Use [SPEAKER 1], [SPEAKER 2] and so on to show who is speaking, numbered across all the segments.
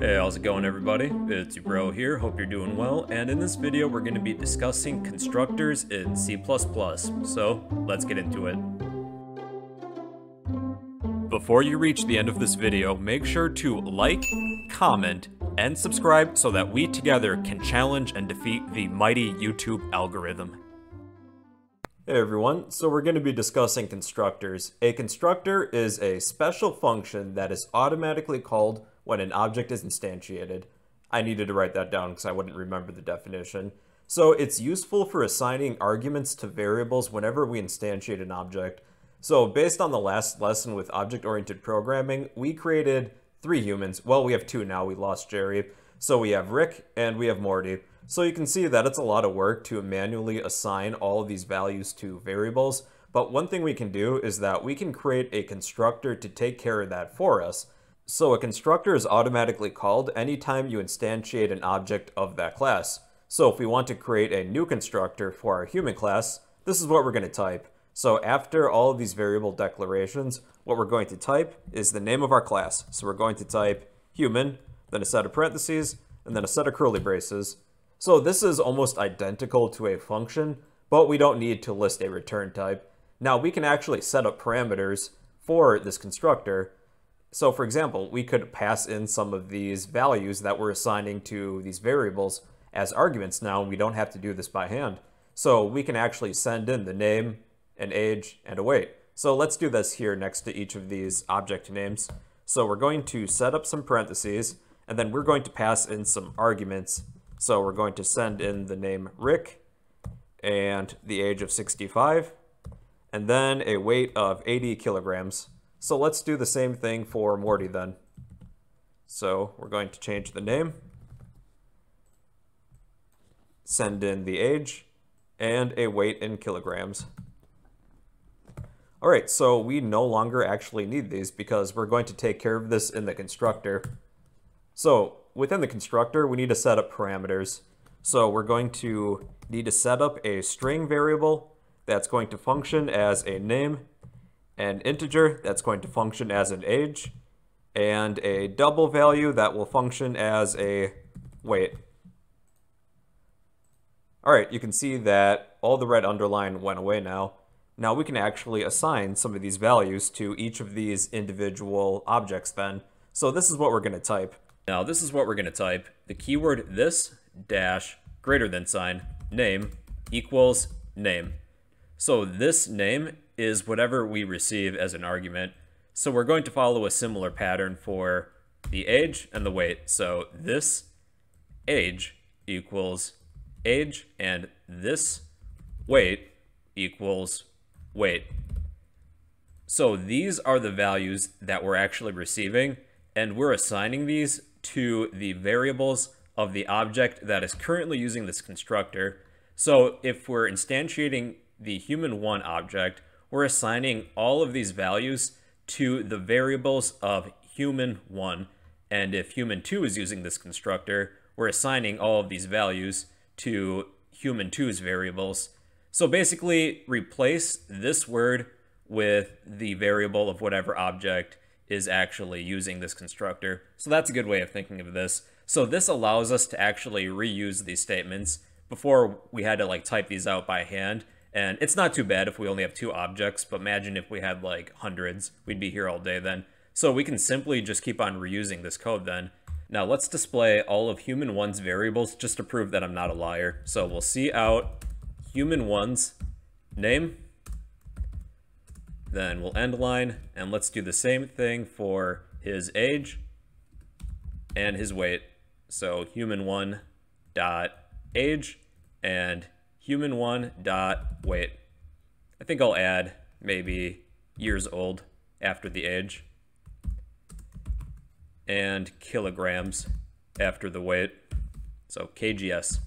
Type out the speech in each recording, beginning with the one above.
[SPEAKER 1] Hey, how's it going everybody? It's your bro here, hope you're doing well, and in this video we're going to be discussing constructors in C++, so let's get into it. Before you reach the end of this video, make sure to like, comment, and subscribe so that we together can challenge and defeat the mighty YouTube algorithm. Hey everyone, so we're going to be discussing constructors. A constructor is a special function that is automatically called when an object is instantiated. I needed to write that down because I wouldn't remember the definition. So it's useful for assigning arguments to variables whenever we instantiate an object. So based on the last lesson with object-oriented programming, we created three humans. Well, we have two now, we lost Jerry. So we have Rick and we have Morty. So you can see that it's a lot of work to manually assign all of these values to variables. But one thing we can do is that we can create a constructor to take care of that for us. So a constructor is automatically called anytime you instantiate an object of that class. So if we want to create a new constructor for our human class, this is what we're going to type. So after all of these variable declarations, what we're going to type is the name of our class. So we're going to type human, then a set of parentheses, and then a set of curly braces. So this is almost identical to a function, but we don't need to list a return type. Now we can actually set up parameters for this constructor, so for example, we could pass in some of these values that we're assigning to these variables as arguments now, and we don't have to do this by hand. So we can actually send in the name, an age, and a weight. So let's do this here next to each of these object names. So we're going to set up some parentheses, and then we're going to pass in some arguments. So we're going to send in the name Rick, and the age of 65, and then a weight of 80 kilograms. So let's do the same thing for Morty then. So we're going to change the name, send in the age, and a weight in kilograms. All right, so we no longer actually need these because we're going to take care of this in the constructor. So within the constructor, we need to set up parameters. So we're going to need to set up a string variable that's going to function as a name an integer that's going to function as an age, and a double value that will function as a weight. All right, you can see that all the red underline went away now. Now we can actually assign some of these values to each of these individual objects then. So this is what we're going to type. Now this is what we're going to type. The keyword this dash greater than sign name equals name. So this name is whatever we receive as an argument. So we're going to follow a similar pattern for the age and the weight. So this age equals age and this weight equals weight. So these are the values that we're actually receiving and we're assigning these to the variables of the object that is currently using this constructor. So if we're instantiating the human1 object, we're assigning all of these values to the variables of human1. And if human2 is using this constructor, we're assigning all of these values to human2's variables. So basically, replace this word with the variable of whatever object is actually using this constructor. So that's a good way of thinking of this. So this allows us to actually reuse these statements. Before we had to like type these out by hand, and it's not too bad if we only have two objects, but imagine if we had like hundreds, we'd be here all day then. So we can simply just keep on reusing this code then. Now let's display all of human one's variables just to prove that I'm not a liar. So we'll cout human one's name, then we'll end line, and let's do the same thing for his age and his weight. So human one dot age and human one dot weight. I think I'll add maybe years old after the age and kilograms after the weight. So KGS.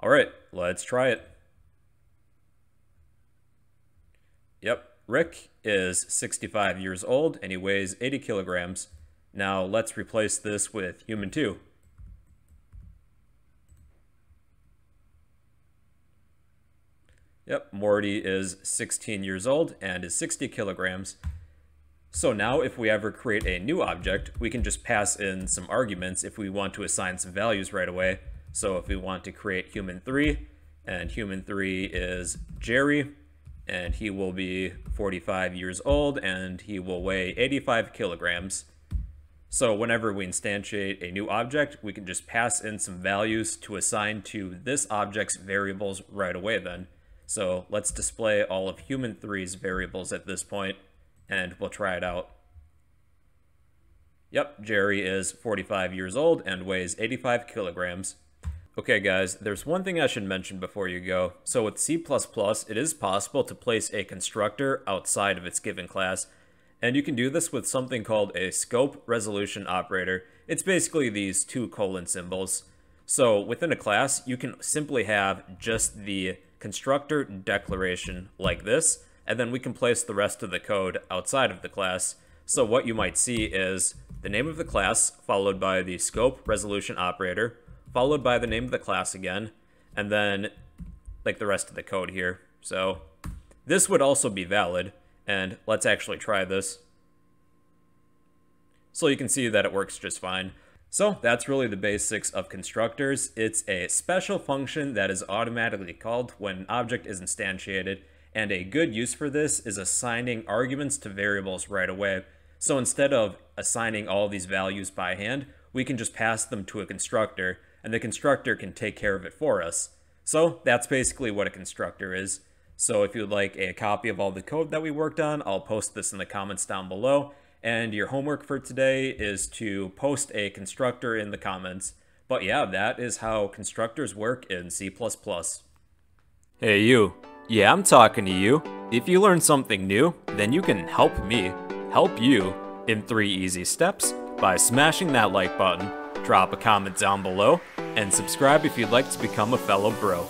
[SPEAKER 1] All right, let's try it. Yep, Rick is 65 years old and he weighs 80 kilograms. Now let's replace this with human 2. Yep, Morty is 16 years old and is 60 kilograms. So now if we ever create a new object, we can just pass in some arguments if we want to assign some values right away. So if we want to create human 3, and human 3 is Jerry, and he will be 45 years old, and he will weigh 85 kilograms. So whenever we instantiate a new object, we can just pass in some values to assign to this object's variables right away then. So let's display all of human 3's variables at this point, and we'll try it out. Yep, Jerry is 45 years old and weighs 85 kilograms. Okay guys, there's one thing I should mention before you go. So with C++, it is possible to place a constructor outside of its given class, and you can do this with something called a scope resolution operator. It's basically these two colon symbols. So within a class, you can simply have just the constructor declaration like this, and then we can place the rest of the code outside of the class. So what you might see is the name of the class followed by the scope resolution operator, followed by the name of the class again, and then like the rest of the code here. So this would also be valid, and let's actually try this. So you can see that it works just fine. So that's really the basics of constructors. It's a special function that is automatically called when an object is instantiated, and a good use for this is assigning arguments to variables right away. So instead of assigning all these values by hand, we can just pass them to a constructor, and the constructor can take care of it for us. So that's basically what a constructor is. So if you'd like a copy of all the code that we worked on, I'll post this in the comments down below. And your homework for today is to post a constructor in the comments. But yeah, that is how constructors work in C++. Hey you. Yeah, I'm talking to you. If you learn something new, then you can help me help you in three easy steps by smashing that like button, drop a comment down below, and subscribe if you'd like to become a fellow bro.